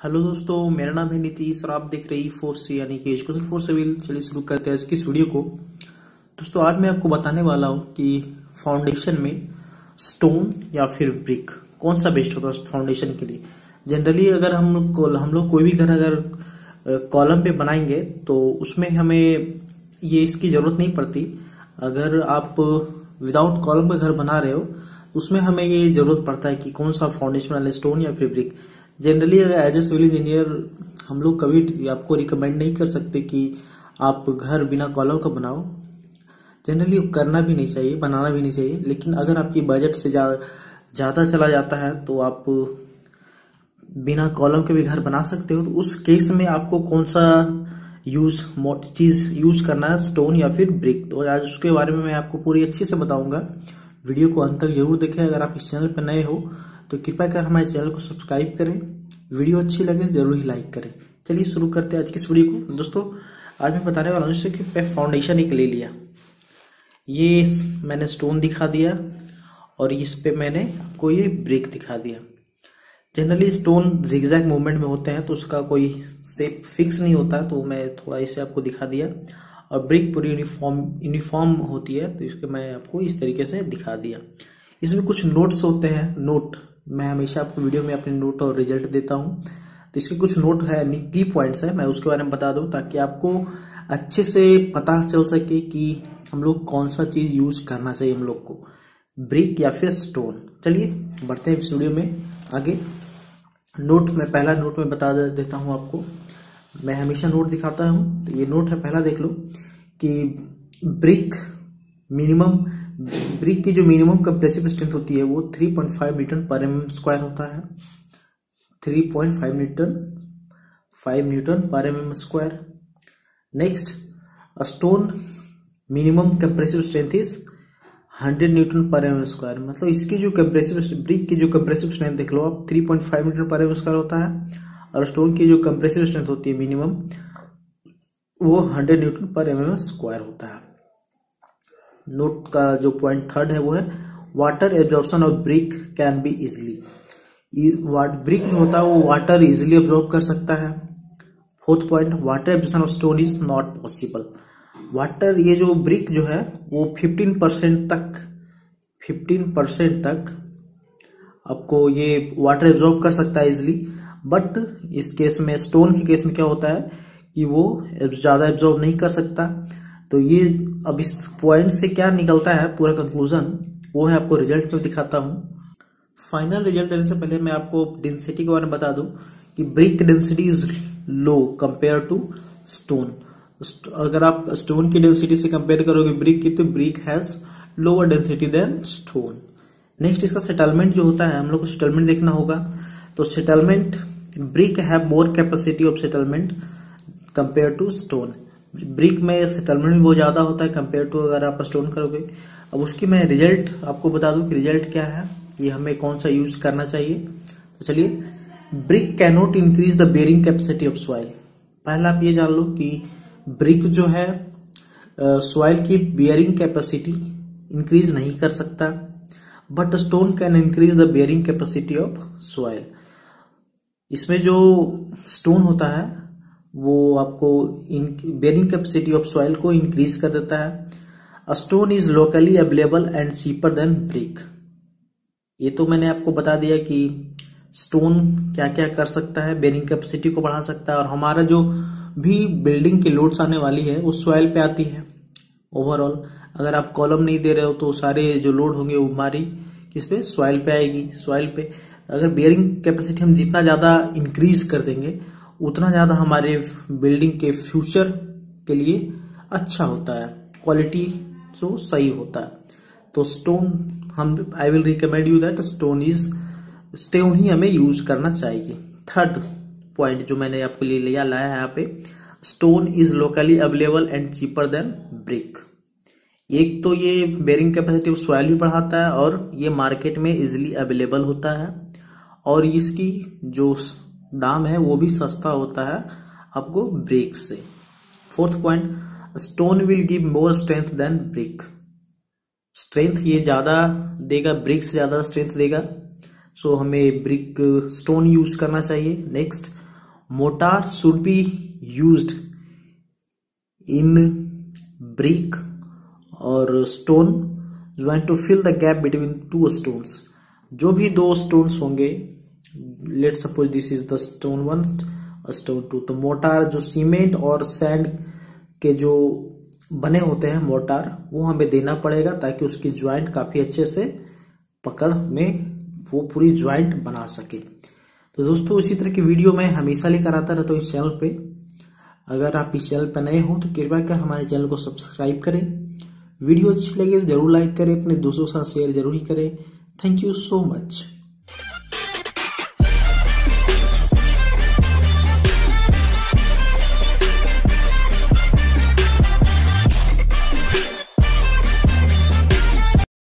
Hello दोस्तों, मेरा नाम है नीतीश और आप देख रहे हैं फोर्स यानी कि एजुकेशन फोर्स सिविल चलिए शुरू करते हैं आज की इस वीडियो को। दोस्तों, आज मैं आपको बताने वाला हूँ कि फाउंडेशन में स्टोन या फिर ब्रिक कौन सा बेस्ट होता है फाउंडेशन के लिए? जनरली अगर हम हम लोग कोई भी घर अगर कॉलम पे बनाएँगे तो उसमें हमें ये इसकी ज़रूरत नहीं पड़ती। अगर आप विदाउट कॉलम पे घर बना रहे हो, उसमें हमें ये ज़रूरत पड़ता है कि कौन सा फाउंडेशन वाले स्टोन या फिर brick generally as a civil engineer हम लोग कभी आपको रिकमेंड नहीं कर सकते कि आप घर बिना कॉलम का बनाओ। जनरली करना भी नहीं चाहिए, बनाना भी नहीं चाहिए। लेकिन अगर आपकी बजट से ज़्यादा चला जाता है तो आप बिना कॉलम के भी घर बना सकते हो। तो उस केस में आपको कौन सा यूज़ चीज़ यूज़ करना है स्टोन या फिर ब्रिक तो आज उसके बारे में मैं आपको पूरी अच्छे से बताऊँगा। वीडियो को अंत तक ज़रूर देखें। अगर आप इस चैनल पर नए हो तो कृपया कर हमारे चैनल को सब्सक्राइब करें। वीडियो अच्छी लगे, ज़रूर ही लाइक करें। चलिए शुरू करते हैं आज की इस वीडियो को। दोस्तों, आज मैं बताने वाला हूँ जैसे कि मैं फाउंडेशन एक ले लिया। ये मैंने स्टोन दिखा दिया और इस पे मैंने आपको ये ब्रेक दिखा दिया। जनरली स्टोन जिगजैग मूवमेंट में होते हैं तो उसका कोई सेप फिक्स नहीं होता तो मैं थोड़ा इसे आपको दिखा दिया। और ब्रिक पूरी यूनिफॉर्म यूनिफॉर्म होती है तो इसके मैं आपको इस तरीके से दिखा दिया। इसमें कुछ नोट्स होते हैं नोट मैं हमेशा आपको वीडियो में अपने नोट और रिज़ल्ट देता हूँ। तो इसके कुछ नोट है की पॉइंट्स है, मैं उसके बारे में बता दूँ ताकि आपको अच्छे से पता चल सके कि हम लोग कौन सा चीज़ यूज़ करना चाहिए हम लोग को। ब्रिक या फिर स्टोन चलिए, बढ़ते हैं इस वीडियो में आगे। नोट में पहला नोट में बता देता हूँ आपको। मैं हमेशा नोट दिखाता हूँ तो ये नोट है, पहला देख लो कि ब्रिक मिनिमम ब्रिक की जो मिनिमम कंप्रेसिव स्ट्रेंथ होती है, वो 3.5 न्यूटन पर एम स्क्वायर होता है। 3.5 newton 5 newton per M square. Next stone minimum compressive strength is 100 newton per M square. मतलब इसकी जो कंप्रेसिव ब्रिक की जो कंप्रेसिव स्ट्रेंथ देख लो आप 3.5 न्यूटन पर एम स्क्वायर होता है और स्टोन की जो कंप्रेसिव स्ट्रेंथ होती है मिनिमम वो 100 न्यूटन पर एम स्क्वायर होता है। नोट का जो पॉइंट थर्ड है वो है water absorption of brick can be easily brick जो होता है वो वाटर इजिली एब्जॉर्ब कर सकता है। Fourth point water absorption of stone is not possible water ये जो ब्रिक जो है, वो 15 परसेंट तक 15 परसेंट तक आपको ये वाटर एब्जॉर्ब कर सकता है इजिली बट इस केस में स्टोन के केस में क्या होता है कि वो ज़्यादा एब्जॉर्ब नहीं कर सकता। तो ये अब इस पॉइंट से क्या निकलता है पूरा कंक्लूजन वो है आपको रिज़ल्ट में दिखाता हूँ। फाइनल रिज़ल्ट देने से पहले मैं आपको डेंसिटी के बारे में बता दूँ कि brick density is low compare to stone अगर आप स्टोन की डेंसिटी से कंपेयर करोगे ब्रिक की तो brick has lower density than stone next इसका सेटलमेंट जो होता है, हम लोग को सेटलमेंट देखना होगा। तो settlement brick have more capacity of settlement compare to stone brick में सेटलमेंट भी बहुत ज़्यादा होता है कंपेयर टू अगर आप स्टोन करोगे। अब उसकी मैं रिज़ल्ट आपको बता दूँ कि रिज़ल्ट क्या है। ये हमें कौन सा यूज़ करना चाहिए। तो चलिए, brick cannot increase the bearing capacity of soil पहला आप ये जान लो कि ब्रिक जो है सॉइल की बेयरिंग कैपेसिटी इंक्रीज नहीं कर सकता। But stone can increase the bearing capacity of soil इसमें जो स्टोन होता है वो आपको बेरिंग कैपेसिटी ऑफ़ सॉइल को इंक्रीज कर देता है। Stone is locally available and cheaper than brick ये तो मैंने आपको बता दिया कि स्टोन क्या क्या कर सकता है बेरिंग कैपेसिटी को बढ़ा सकता है। और हमारा जो भी बिल्डिंग की लोड्स आने वाली है, वो सॉइल पे आती है। ओवरऑल अगर आप कॉलम नहीं दे रहे हो तो सारे जो लोड होंगे वो हमारी किस पे? सॉइल पे आएगी सॉइल पे। अगर बेरिंग कैपेसिटी हम जितना ज़्यादा इंक्रीज कर देंगे उतना ज़्यादा हमारे बिल्डिंग के फ्यूचर के लिए अच्छा होता है। क्वालिटी जो सही होता है। तो स्टोन हम I will recommend you that stone is stone ही हमें यूज़ करना चाहिए। थर्ड पॉइंट जो मैंने आपके लिए लिया, लाया है यहाँ पे stone is locally available and cheaper than brick एक तो ये बेरिंग कैपेसिटी सॉइल भी बढ़ाता है और ये मार्केट में इजिली अवेलेबल होता है। और इसकी जो दाम है वो भी सस्ता होता है आपको ब्रिक से। Fourth point stone will give more strength than brick strength ये ज़्यादा देगा ब्रिक से ज़्यादा स्ट्रेंथ देगा। सो so, हमें ब्रिक स्टोन यूज़ करना चाहिए। Next mortar should be used in brick और stone to fill the gap between two stones जो भी दो स्टोन्स होंगे let suppose this is the stone one stone two तो मोटार जो सीमेंट और सैंड के जो बने होते हैं मोटार वो हमें देना पड़ेगा ताकि उसकी ज्वाइंट काफ़ी अच्छे से पकड़ में वो पूरी ज्वाइंट बना सके। तो दोस्तों, इसी तरह की वीडियो मैं हमेशा लेकर आता रहता हूँ इस चैनल पे। अगर आप इस चैनल पर नए हो तो कृपया कर हमारे चैनल को सब्सक्राइब करें। वीडियो अच्छी लगे तो ज़रूर लाइक करें, अपने दोस्तों के साथ शेयर ज़रूर करें। Thank you so much